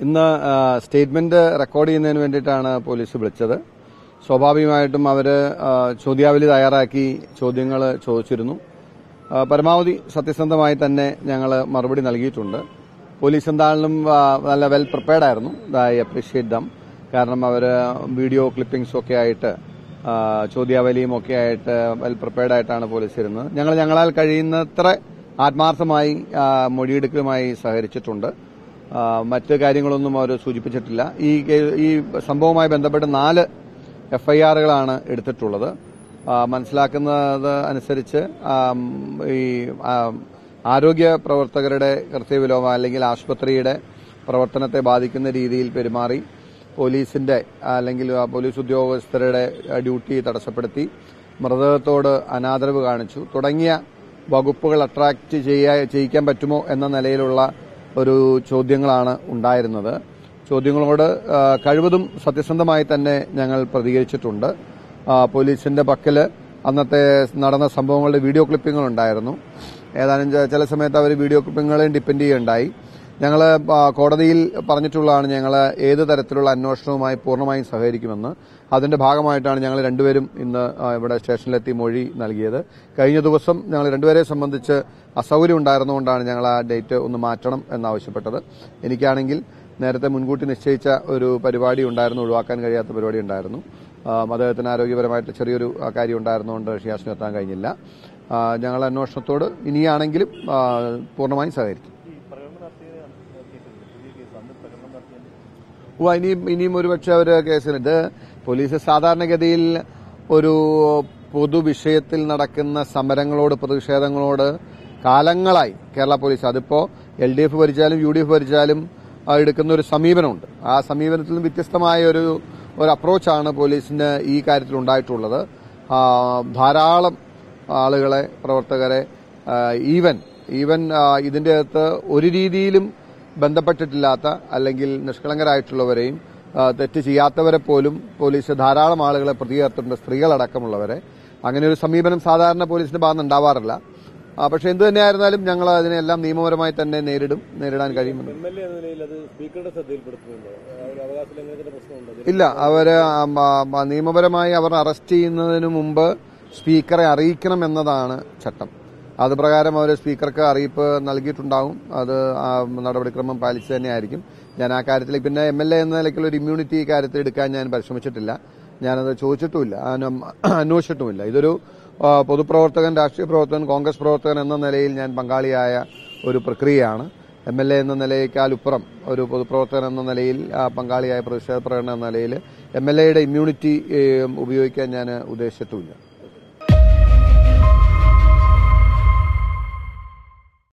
ഇന്ന് statement record ചെയ്യുന്നതിന് വേണ്ടിയിട്ടാണ് പോലീസ് വിളിച്ചത്. സ്വാഭാവികമായിട്ടും അവർ ചോദ്യാവലി തയ്യാറാക്കി ചോദ്യങ്ങൾ ചോദിച്ചിരുന്നു. പരമാവധി സത്യസന്ധമായി തന്നെ ഞങ്ങൾ മറുപടി നൽകിയിട്ടുണ്ട്. പോലീസ് എന്താണെങ്കിലും നല്ല വെൽ പ്രിപ്പയർഡ് ആയിരുന്നു. ഐ അപ്രീഷിയേറ്റ് ദം കാരണം അവർ വീഡിയോ ക്ലിപ്പിംഗ്സും ഒക്കെ ആയിട്ട് ചോദ്യാവലിയും ഒക്കെ ആയിട്ട് വെൽ പ്രിപ്പയർഡ് ആയിട്ടാണ് പോലീസ് ഇരുന്നത്. ഞങ്ങൾ ഞങ്ങളാൽ കഴിയുന്നത്ര ആത്മാർത്ഥമായി മൊഴിയെടുക്കലുമായി സഹകരിച്ചിട്ടുണ്ട്. മറ്റ് കാര്യങ്ങളൊന്നും അവർ സൂചിപ്പിച്ചിട്ടില്ല. ഈ ഈ സംഭവവുമായി ബന്ധപ്പെട്ട് നാല് എഫ്ഐആറുകളാണ് എടുത്തിട്ടുള്ളത്. മനസ്സിലാക്കുന്നത് അനുസരിച്ച് ഈ ആരോഗ്യ പ്രവർത്തകരുടെ കൃത്യവിലോമ അല്ലെങ്കിൽ ആശുപത്രിയുടെ പ്രവർത്തനത്തെ ബാധിക്കുന്ന രീതിയിൽ പെരുമാറി പോലീസിന്റെ അല്ലെങ്കിൽ പോലീസ് ഉദ്യോഗസ്ഥരുടെ ഡ്യൂട്ടി തടസ്സപ്പെടുത്തി മൃതദേഹത്തോട് അനാദരവ് കാണിച്ചു. തുടങ്ങിയ വകുപ്പുകൾ അട്രാക്ട് ചെയ്യാൻ പറ്റുമോ എന്ന നിലയിലുള്ള ഒരു ചോദ്യങ്ങളാണ് ഉണ്ടായിരുന്നത്. ചോദ്യങ്ങളോട് കഴിവതും സത്യസന്ധമായി തന്നെ ഞങ്ങൾ പ്രതികരിച്ചിട്ടുണ്ട്. പോലീസിന്റെ പക്കൽ അന്നത്തെ നടന്ന സംഭവങ്ങളുടെ വീഡിയോ ക്ലിപ്പിംഗുകൾ ഉണ്ടായിരുന്നു ഏതാനും ചില സമയത്ത് അവർ വീഡിയോ ക്ലിപ്പിങ്ങുകളെയും ഡിപ്പെൻഡ് ചെയ്യുകയുണ്ടായി. ഞങ്ങൾ കോടതിയിൽ പറഞ്ഞിട്ടുള്ളതാണ് ഞങ്ങൾ ഏത് തരത്തിലുള്ള അന്വേഷണവുമായി പൂർണമായും സഹകരിക്കുമെന്ന്. അതിന്റെ ഭാഗമായിട്ടാണ് ഞങ്ങൾ രണ്ടുപേരും ഇന്ന് ഇവിടെ സ്റ്റേഷനിലെത്തി മൊഴി നൽകിയത്. കഴിഞ്ഞ ദിവസം ഞങ്ങൾ രണ്ടുപേരെ സംബന്ധിച്ച് അസൗകര്യം ഉണ്ടായിരുന്നുകൊണ്ടാണ് ഞങ്ങൾ ആ ഡേറ്റ് ഒന്ന് മാറ്റണം എന്നാവശ്യപ്പെട്ടത്. എനിക്കാണെങ്കിൽ നേരത്തെ മുൻകൂട്ടി നിശ്ചയിച്ച ഒരു പരിപാടി ഉണ്ടായിരുന്നു ഒഴിവാക്കാൻ കഴിയാത്ത പരിപാടി ഉണ്ടായിരുന്നു. അദ്ദേഹത്തിന് ആരോഗ്യപരമായിട്ട് ചെറിയൊരു കാര്യം ഉണ്ടായിരുന്നുകൊണ്ട് ഷിയാസിന് എത്താൻ കഴിഞ്ഞില്ല. ഞങ്ങൾ അന്വേഷണത്തോട് ഇനിയാണെങ്കിലും പൂർണമായും സഹകരിക്കും. ഇനിയും ഇനിയും ഒരുപക്ഷെ അവർ കേസിന് ഇത് പോലീസ് സാധാരണഗതിയിൽ ഒരു പൊതുവിഷയത്തിൽ നടക്കുന്ന സമരങ്ങളോട് പ്രതിഷേധങ്ങളോട് കാലങ്ങളായി കേരള പോലീസ്. അതിപ്പോ എൽ ഡി എഫ് ഭരിച്ചാലും യു ഡി എഫ് ഭരിച്ചാലും എടുക്കുന്ന ഒരു സമീപനമുണ്ട്. ആ സമീപനത്തിൽ നിന്ന് വ്യത്യസ്തമായ ഒരു ഒരു അപ്രോച്ചാണ് പോലീസിന് ഈ കാര്യത്തിൽ ഉണ്ടായിട്ടുള്ളത്. ധാരാളം ആളുകളെ പ്രവർത്തകരെ ഈവൻ ഈവൻ ഇതിന്റെ അകത്ത് ഒരു രീതിയിലും ബന്ധപ്പെട്ടിട്ടില്ലാത്ത അല്ലെങ്കിൽ നിഷ്കളങ്കരായിട്ടുള്ളവരെയും തെറ്റ് ചെയ്യാത്തവരെ പോലും പോലീസ് ധാരാളം ആളുകളെ പ്രതി ചേർത്തിട്ടുണ്ട് സ്ത്രീകളടക്കമുള്ളവരെ. അങ്ങനെ ഒരു സമീപനം സാധാരണ പോലീസിന്റെ ഭാഗത്ത് ഉണ്ടാവാറില്ല. പക്ഷെ എന്തു തന്നെയായിരുന്നാലും ഞങ്ങൾ അതിനെല്ലാം നിയമപരമായി തന്നെ നേരിടും നേരിടാൻ കഴിയുമെന്ന്. ഇല്ല അവർ നിയമപരമായി അവർ അറസ്റ്റ് ചെയ്യുന്നതിന് മുമ്പ് സ്പീക്കറെ അറിയിക്കണം എന്നതാണ് ചട്ടം. അത് പ്രകാരം അവർ സ്പീക്കർക്ക് അറിയിപ്പ് നൽകിയിട്ടുണ്ടാവും. അത് നടപടിക്രമം പാലിച്ച് തന്നെയായിരിക്കും. ഞാൻ ആ കാര്യത്തിൽ പിന്നെ എം എൽ എ എന്ന നിലയ്ക്കുള്ള ഒരു ഇമ്മ്യൂണിറ്റി കാര്യത്തിൽ എടുക്കാൻ ഞാൻ പരിശ്രമിച്ചിട്ടില്ല. ഞാനത് ചോദിച്ചിട്ടുമില്ല. അന്വ- അന്വേഷിച്ചിട്ടുമില്ല. ഇതൊരു പൊതുപ്രവർത്തകൻ രാഷ്ട്രീയ പ്രവർത്തകൻ കോൺഗ്രസ് പ്രവർത്തകൻ എന്ന നിലയിൽ ഞാൻ പങ്കാളിയായ ഒരു പ്രക്രിയയാണ്. എം എൽ എ എന്ന നിലയേക്കാളുപ്പുറം ഒരു പൊതുപ്രവർത്തകൻ എന്ന നിലയിൽ പങ്കാളിയായ പ്രതിഷേധ പ്രകടനം എന്ന നിലയിൽ എം എൽ എയുടെ ഇമ്മ്യൂണിറ്റി ഉപയോഗിക്കാൻ ഞാൻ ഉദ്ദേശിച്ചിട്ടുമില്ല.